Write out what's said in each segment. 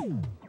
Woo!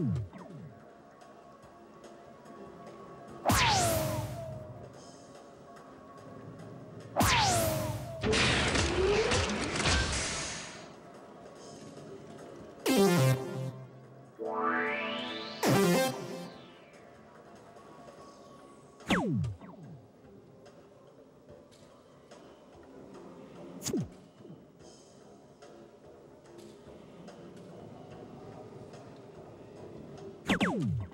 Woo! Thank you.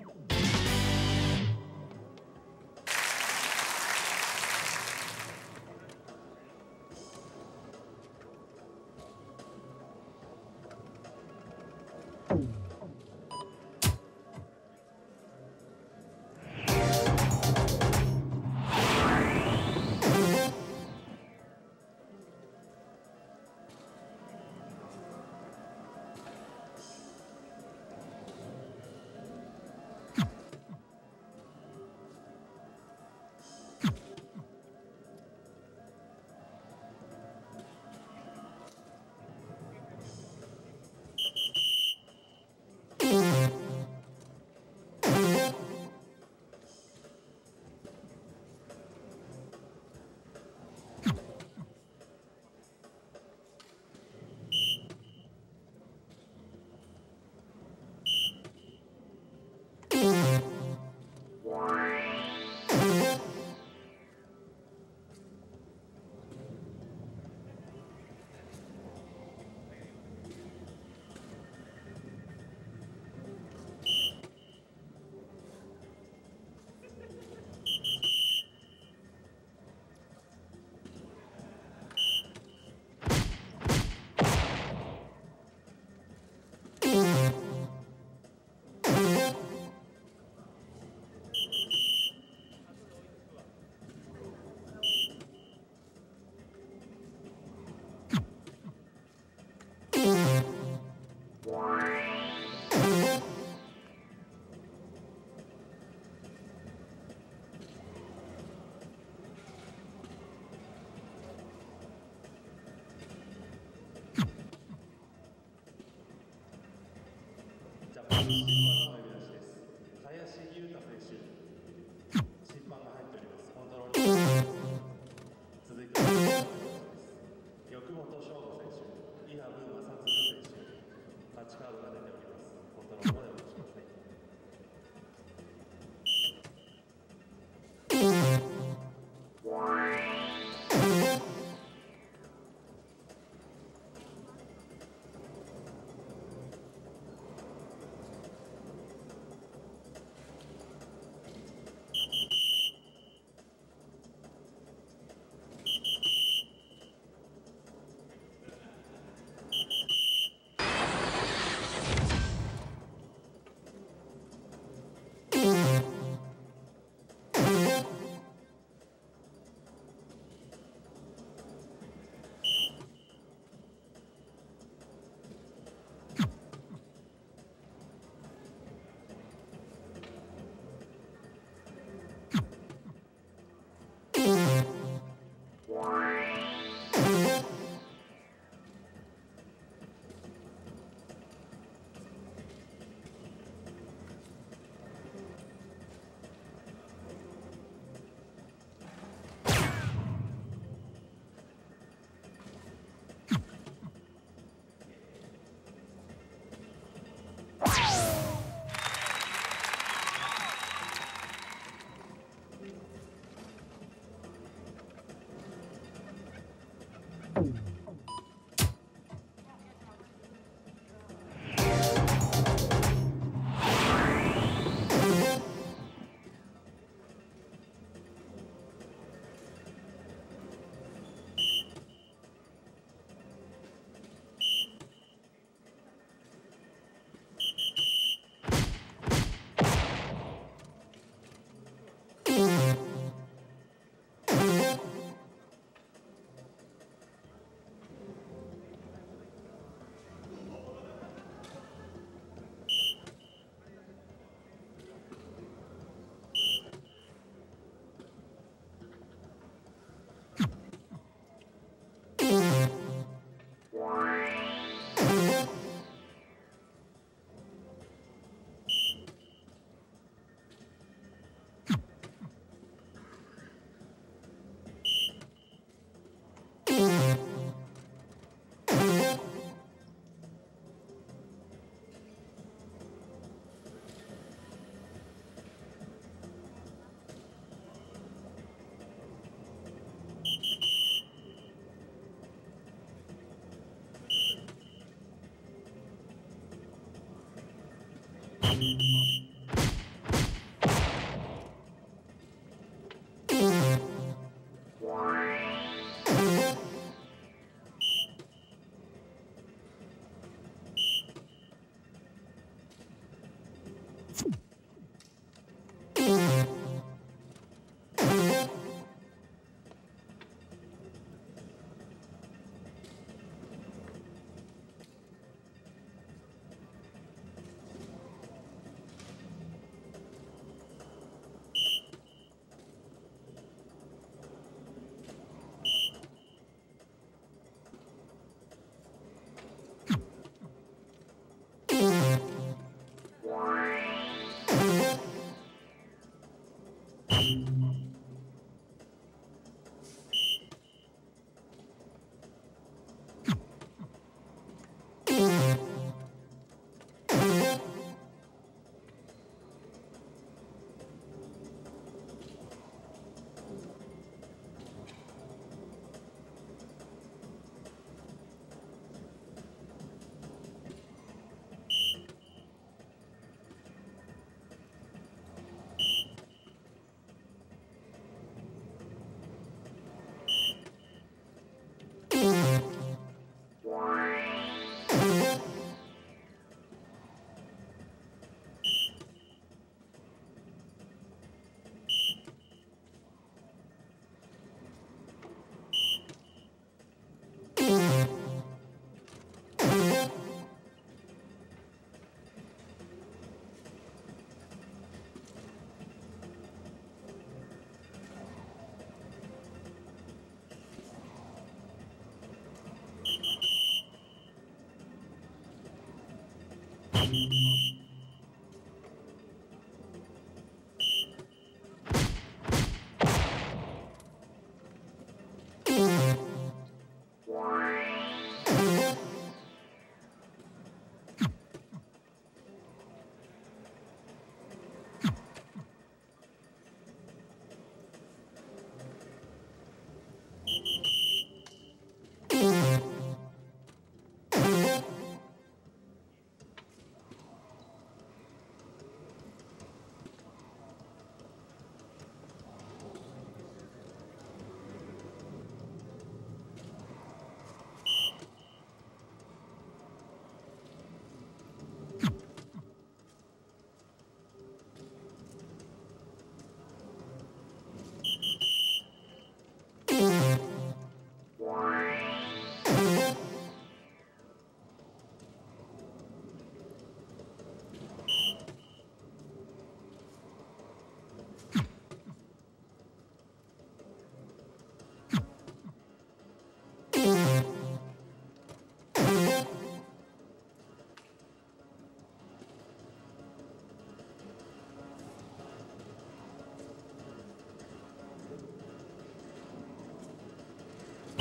Thank you. Ooh.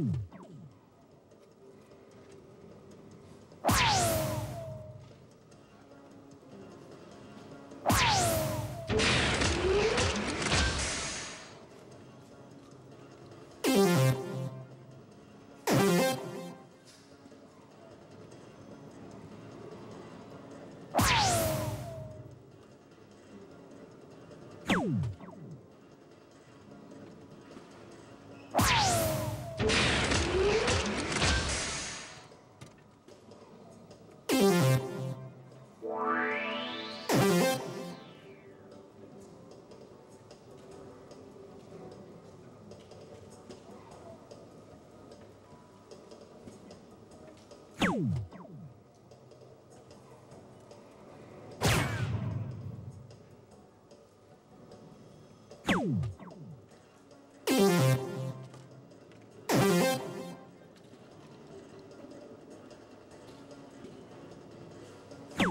Woo!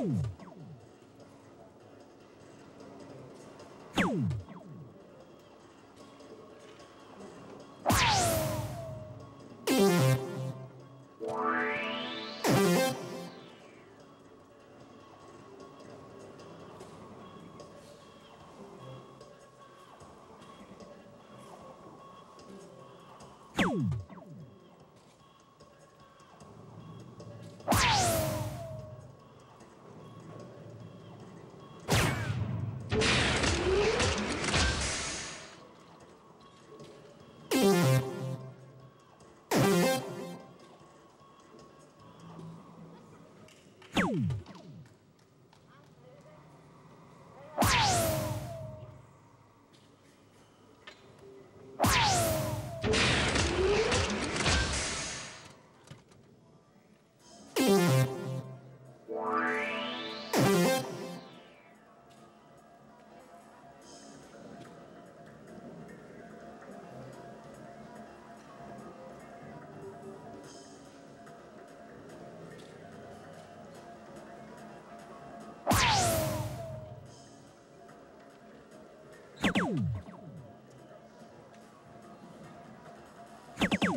Ooh.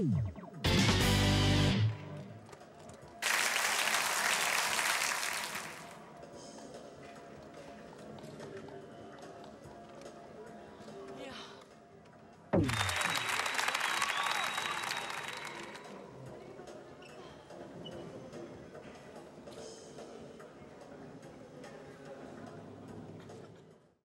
Ooh.